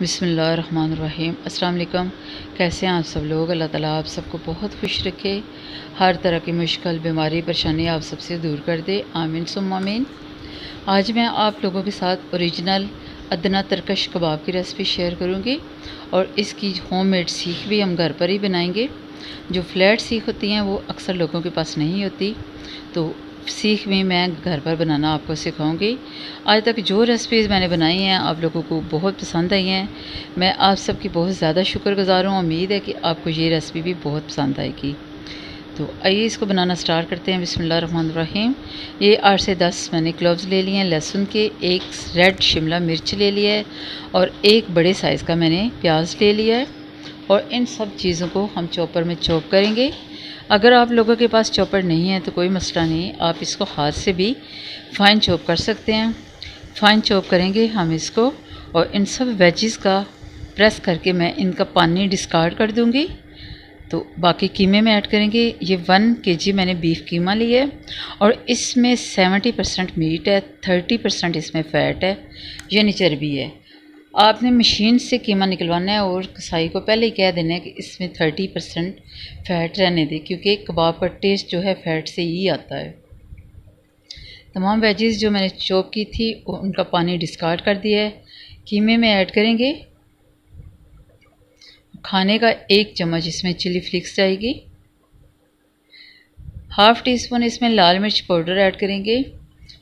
बिसमीम अस्सलाम कैसे हैं आप सब लोग? अल्लाह ताला आप सबको बहुत खुश रखे। हर तरह की मुश्किल, बीमारी, परेशानी आप सबसे दूर कर दे। आमीन सुम आमीन। आज मैं आप लोगों के साथ ओरिजिनल अदना तरकश कबाब की रेसिपी शेयर करूँगी और इसकी होममेड सीख भी हम घर पर ही बनाएँगे। जो फ्लैट सीख होती हैं, वो अक्सर लोगों के पास नहीं होती। तो सीख भी मैं घर पर बनाना आपको सिखाऊँगी। आज तक जो रेसिपीज़ मैंने बनाई हैं, आप लोगों को बहुत पसंद आई हैं। मैं आप सबकी बहुत ज़्यादा शुक्रगुजार हूँ। उम्मीद है कि आपको ये रेसिपी भी बहुत पसंद आएगी। तो आइए इसको बनाना स्टार्ट करते हैं। बिसमीम ये आठ से दस मैंने क्लोव्स ले लिए हैं। लहसुन के एक रेड शिमला मिर्च ले लिया है और एक बड़े साइज़ का मैंने प्याज ले लिया है। और इन सब चीज़ों को हम चॉपर में चॉप करेंगे। अगर आप लोगों के पास चॉपर नहीं है तो कोई मसला नहीं, आप इसको हाथ से भी फ़ाइन चॉप कर सकते हैं। फ़ाइन चॉप करेंगे हम इसको और इन सब वेजिस का प्रेस करके मैं इनका पानी डिस्कार्ड कर दूँगी। तो बाकी कीमे में ऐड करेंगे। ये वन के मैंने बीफ कीमा लिया है और इसमें सेवेंटी परसेंट मीट है थर्टी परसेंट इसमें फ़ैट है यानी चर्बी है। आपने मशीन से कीमा निकलवाना है और कसाई को पहले ही कह देना है कि इसमें थर्टी परसेंट फ़ैट रहने दें, क्योंकि कबाब का टेस्ट जो है फ़ैट से ही आता है। तमाम वेजेस जो मैंने चॉप की थी उनका पानी डिस्कार्ड कर दिया है। कीमे में ऐड करेंगे। खाने का एक चम्मच इसमें चिली फ्लिक्स जाएगी। हाफ़ टी स्पून इसमें लाल मिर्च पाउडर ऐड करेंगे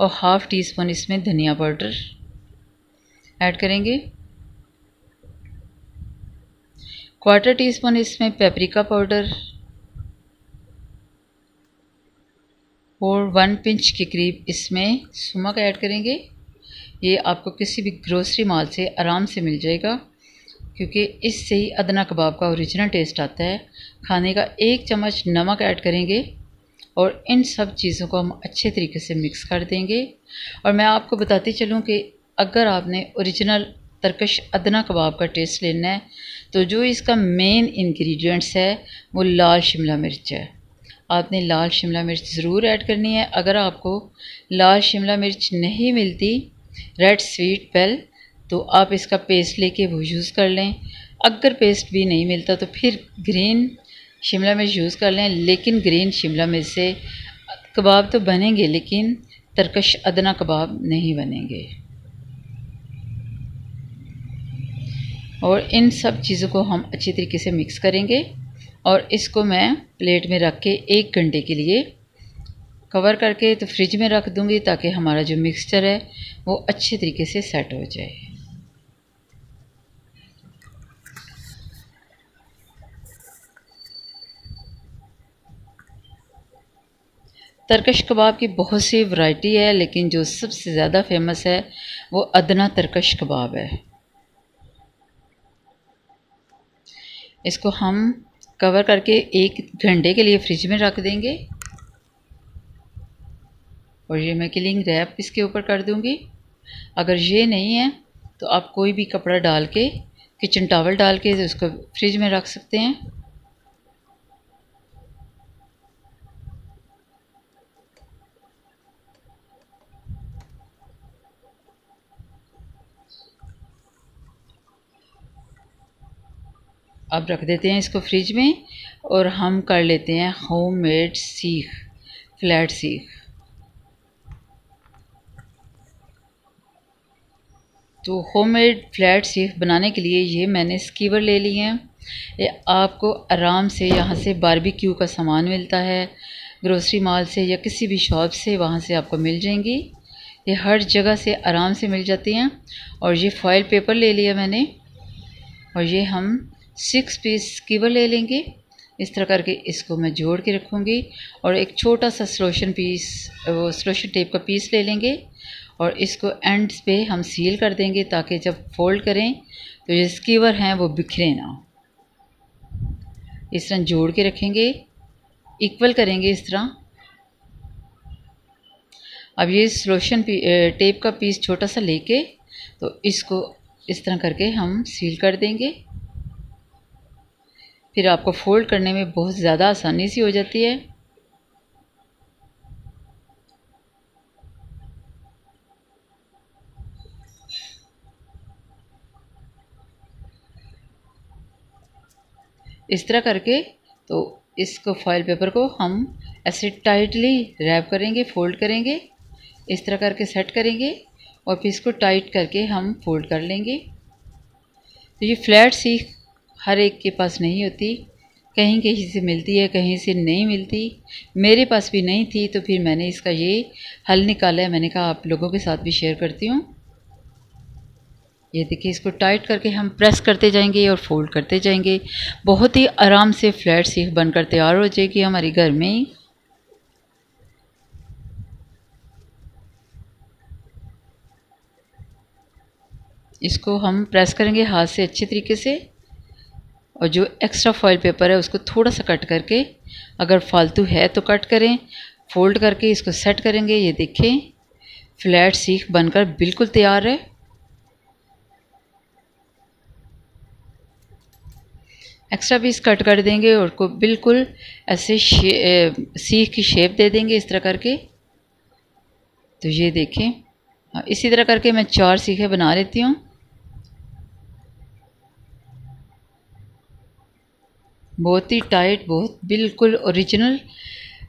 और हाफ़ टी स्पून इसमें धनिया पाउडर ऐड करेंगे। क्वार्टर टी स्पून इसमें पेपरिका पाउडर और वन पिंच के करीब इसमें सुमक ऐड करेंगे। ये आपको किसी भी ग्रोसरी माल से आराम से मिल जाएगा, क्योंकि इससे ही अदना कबाब का ओरिजिनल टेस्ट आता है। खाने का एक चम्मच नमक ऐड करेंगे, और इन सब चीज़ों को हम अच्छे तरीके से मिक्स कर देंगे। और मैं आपको बताती चलूँ कि अगर आपने ओरिजिनल तरकश अदना कबाब का टेस्ट लेना है। तो जो इसका मेन इंग्रेडिएंट्स है, वो लाल शिमला मिर्च है। आपने लाल शिमला मिर्च ज़रूर ऐड करनी है। अगर आपको लाल शिमला मिर्च नहीं मिलती रेड स्वीट पेल तो आप इसका पेस्ट लेके वो यूज़ कर लें। अगर पेस्ट भी नहीं मिलता तो फिर ग्रीन शिमला मिर्च यूज़ कर लें। लेकिन ग्रीन शिमला मिर्च से कबाब तो बनेंगे, लेकिन तरकश अदना कबाब नहीं बनेंगे। और इन सब चीज़ों को हम अच्छी तरीके से मिक्स करेंगे और इसको मैं प्लेट में रख के एक घंटे के लिए कवर करके तो फ्रिज में रख दूँगी ताकि हमारा जो मिक्सचर है वो अच्छे तरीके से सेट हो जाए। तरकश कबाब की बहुत सी वैरायटी है, लेकिन जो सबसे ज़्यादा फ़ेमस है वो अदना तरकश कबाब है। इसको हम कवर करके एक घंटे के लिए फ्रिज में रख देंगे। और ये मैं क्लिंग रैप इसके ऊपर कर दूँगी। अगर ये नहीं है तो आप कोई भी कपड़ा डाल के किचन टावल डाल के उसको फ्रिज में रख सकते हैं। अब रख देते हैं इसको फ्रिज में और हम कर लेते हैं होम मेड सीख फ्लैट सीख तो होम मेड फ्लैट सीख बनाने के लिए ये मैंने स्कीवर ले लिए हैं। ये आपको आराम से यहाँ से बारबेक्यू का सामान मिलता है। ग्रोसरी मॉल से या किसी भी शॉप से वहाँ से आपको मिल जाएँगी। ये हर जगह से आराम से मिल जाती हैं। और ये फॉयल पेपर ले लिया मैंने। और ये हम सिक्स पीस कीवर ले लेंगे। इस तरह करके इसको मैं जोड़ के रखूँगी और एक छोटा सा स्लोशन पीस, वो स्लोशन टेप का पीस ले लेंगे और इसको एंड्स पे हम सील कर देंगे ताकि जब फोल्ड करें तो ये स्कीवर हैं, वो बिखरे ना। इस तरह जोड़ के रखेंगे। इक्वल करेंगे इस तरह। अब ये स्लोशन टेप का पीस छोटा सा लेके तो इसको इस तरह करके हम सील कर देंगे। फिर आपको फ़ोल्ड करने में बहुत ज़्यादा आसानी सी हो जाती है। इस तरह करके तो इसको फॉइल पेपर को हम ऐसे टाइटली रैप करेंगे फोल्ड करेंगे, इस तरह करके सेट करेंगे और फिर इसको टाइट करके हम फोल्ड कर लेंगे। तो ये फ्लैट सी हर एक के पास नहीं होती। कहीं कहीं से मिलती है, कहीं से नहीं मिलती। मेरे पास भी नहीं थी तो फिर मैंने इसका ये हल निकाला है। मैंने कहा, आप लोगों के साथ भी शेयर करती हूँ। ये देखिए, इसको टाइट करके हम प्रेस करते जाएँगे और फोल्ड करते जाएँगे। बहुत ही आराम से फ्लैट सीख बनकर तैयार हो जाएगी हमारे घर में। ही इसको हम प्रेस करेंगे हाथ से अच्छे तरीके से। और जो एक्स्ट्रा फॉइल पेपर है, उसको थोड़ा सा कट करके, अगर फालतू है तो कट करें फोल्ड करके इसको सेट करेंगे, ये देखें फ्लैट सीख बनकर बिल्कुल तैयार है। एक्स्ट्रा पीस कट कर देंगे और को बिल्कुल ऐसे सीख की शेप दे देंगे इस तरह करके। तो ये देखें इसी तरह करके मैं चार सीखें बना लेती हूँ। बहुत ही टाइट बहुत बिल्कुल ओरिजिनल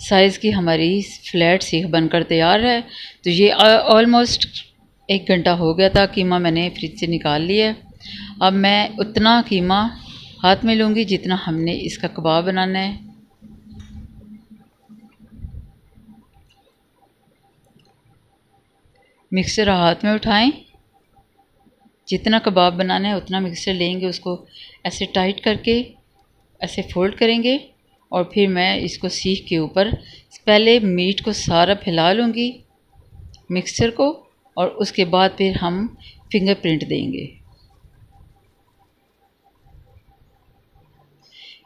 साइज़ की हमारी फ्लैट सीख बनकर तैयार है। तो ये ऑलमोस्ट एक घंटा हो गया था कीमा मैंने फ्रिज से निकाल लिया अब मैं उतना कीमा हाथ में लूँगी जितना हमने इसका कबाब बनाना है। मिक्सर हाथ में उठाएँ। जितना कबाब बनाना है, उतना मिक्सर लेंगे उसको ऐसे टाइट करके। ऐसे फोल्ड करेंगे और फिर मैं इसको सीख के ऊपर पहले मीट को सारा फैला लूँगी, मिक्सचर को, और उसके बाद फिर हम फिंगरप्रिंट देंगे।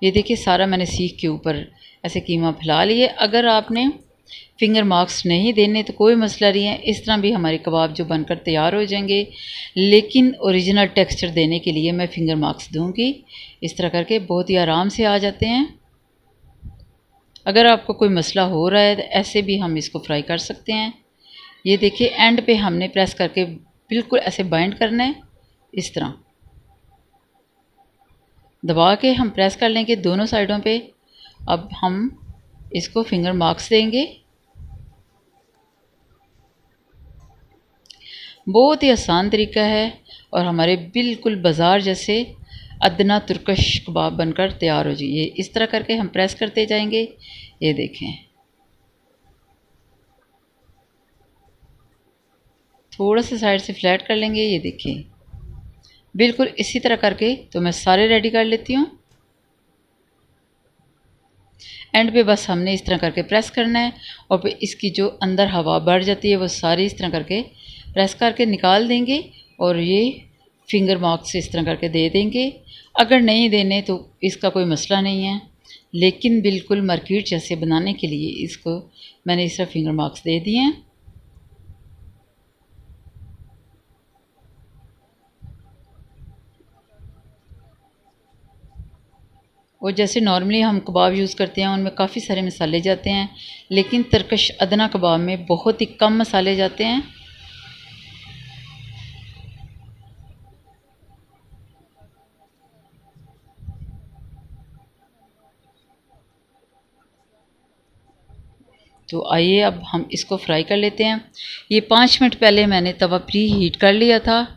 ये देखिए, सारा मैंने सीख के ऊपर ऐसे कीमा फैला लिए अगर आपने फिंगर मार्क्स नहीं देने तो कोई मसला नहीं है। इस तरह भी हमारे कबाब जो बनकर तैयार हो जाएँगे। लेकिन ओरिजिनल टेक्सचर देने के लिए मैं फिंगर मार्क्स दूँगी। इस तरह करके बहुत ही आराम से आ जाते हैं। अगर आपको कोई मसला हो रहा है तो ऐसे भी हम इसको फ्राई कर सकते हैं। ये देखिए एंड पे हमने प्रेस करके बिल्कुल ऐसे बाइंड करना है। इस तरह। दबा के हम प्रेस कर लेंगे दोनों साइडों पे। अब हम इसको फिंगर मार्क्स देंगे। बहुत ही आसान तरीका है और हमारे बिल्कुल बाज़ार जैसे अदना तुर्कश कबाब बनकर तैयार हो जाइए। इस तरह करके हम प्रेस करते जाएँगे। ये देखें। थोड़ा सा साइड से फ्लैट कर लेंगे। ये देखिए बिल्कुल इसी तरह करके तो मैं सारे रेडी कर लेती हूँ। एंड पे बस हमने इस तरह करके प्रेस करना है और फिर इसकी जो अंदर हवा बढ़ जाती है वो सारी इस तरह करके प्रेस करके निकाल देंगे और ये फिंगर मार्क्स इस तरह करके दे देंगे। अगर नहीं देने तो इसका कोई मसला नहीं है। लेकिन बिल्कुल मार्केट जैसे बनाने के लिए इसको मैंने इस तरह फिंगर मार्क्स दे दिए हैं। और जैसे नॉर्मली हम कबाब यूज़ करते हैं, उनमें काफ़ी सारे मसाले जाते हैं, लेकिन तरकश अदना कबाब में बहुत ही कम मसाले जाते हैं। तो आइए अब हम इसको फ्राई कर लेते हैं। ये पाँच मिनट पहले मैंने तवा प्री हीट कर लिया था।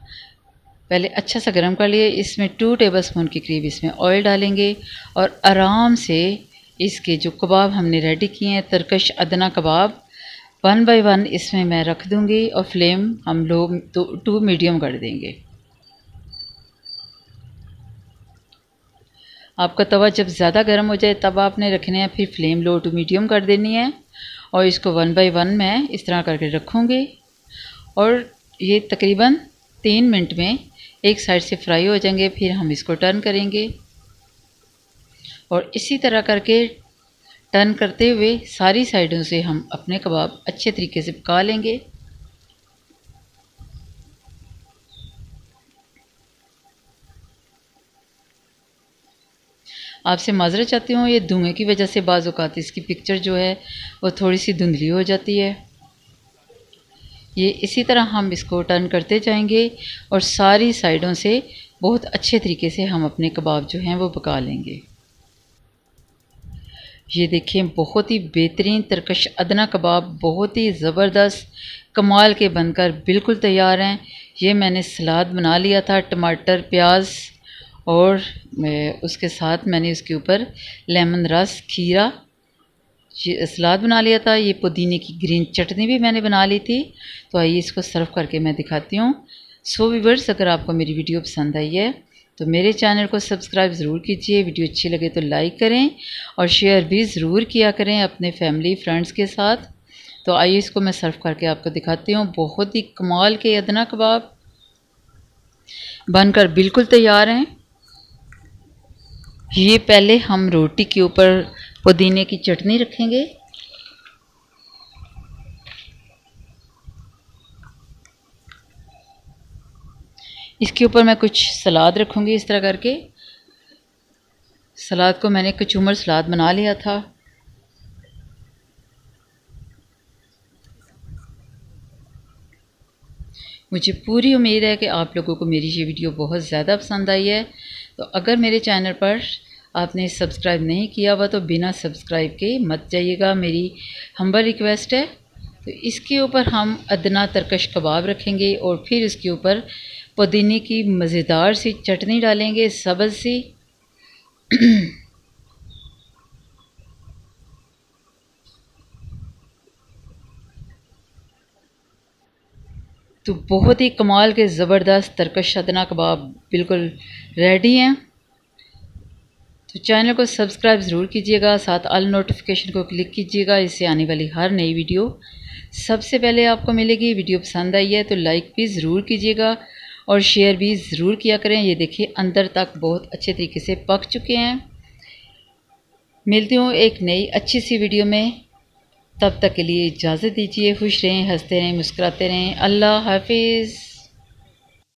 पहले अच्छा सा गर्म कर लिए, इसमें टू टेबल स्पून के करीब इसमें ऑयल डालेंगे और आराम से इसके जो कबाब हमने रेडी किए हैं, तरकश अदना कबाब वन बाय वन इसमें मैं रख दूँगी और फ्लेम हम लोग तो टू मीडियम कर देंगे। आपका तवा जब ज़्यादा गर्म हो जाए, तब आपने रखने हैं फिर फ्लेम लो टू मीडियम कर देनी है और इसको वन बाय वन मैं इस तरह करके रखूँगी। और ये तकरीबन तीन मिनट में एक साइड से फ्राई हो जाएँगे, फिर हम इसको टर्न करेंगे। और इसी तरह करके टर्न करते हुए सारी साइडों से हम अपने कबाब अच्छे तरीके से पका लेंगे। आपसे माजरा चाहती हूँ, ये धुएँ की वजह से बाज़ात इसकी पिक्चर जो है, वो थोड़ी सी धुंधली हो जाती है। ये इसी तरह हम इसको टर्न करते जाएँगे और सारी साइडों से बहुत अच्छे तरीके से हम अपने कबाब जो हैं वो पका लेंगे। ये देखें बहुत ही बेहतरीन तरकश अदना कबाब, बहुत ही ज़बरदस्त कमाल के बनकर बिल्कुल तैयार हैं। ये मैंने सलाद बना लिया था, टमाटर, प्याज और उसके साथ मैंने उसके ऊपर लेमन रस, खीरा सलाद बना लिया था। ये पुदीने की ग्रीन चटनी भी मैंने बना ली थी। तो आइए इसको सर्व करके मैं दिखाती हूँ। सो वीवर्स अगर आपको मेरी वीडियो पसंद आई है तो मेरे चैनल को सब्सक्राइब ज़रूर कीजिए। वीडियो अच्छी लगे तो लाइक करें और शेयर भी ज़रूर किया करें अपने फैमिली, फ्रेंड्स के साथ। तो आइए इसको मैं सर्व करके आपको दिखाती हूँ। बहुत ही कमाल के अदना कबाब बनकर बिल्कुल तैयार हैं। ये पहले हम रोटी के ऊपर पुदीने की चटनी रखेंगे। इसके ऊपर मैं कुछ सलाद रखूँगी इस तरह करके। सलाद को मैंने कचूमर सलाद बना लिया था। मुझे पूरी उम्मीद है कि आप लोगों को मेरी ये वीडियो बहुत ज़्यादा पसंद आई है। तो अगर मेरे चैनल पर आपने सब्सक्राइब नहीं किया हुआ तो बिना सब्सक्राइब के मत जाइएगा। मेरी हम्बल रिक्वेस्ट है। तो इसके ऊपर हम अदना तरकश कबाब रखेंगे और फिर इसके ऊपर पुदीने की मज़ेदार सी चटनी डालेंगे सब्ज़ सी। तो बहुत ही कमाल के ज़बरदस्त तरकश अदना कबाब बिल्कुल रेडी हैं। तो चैनल को सब्सक्राइब ज़रूर कीजिएगा, साथ ऑल नोटिफिकेशन को क्लिक कीजिएगा, इससे आने वाली हर नई वीडियो सबसे पहले आपको मिलेगी। वीडियो पसंद आई है तो लाइक भी ज़रूर कीजिएगा और शेयर भी ज़रूर किया करें। ये देखिए, अंदर तक बहुत अच्छे तरीके से पक चुके हैं। मिलती हूँ एक नई अच्छी सी वीडियो में। तब तक के लिए इजाज़त दीजिए, खुश रहें, हँसते रहें, मुस्कुराते रहें। अल्लाह हाफिज़।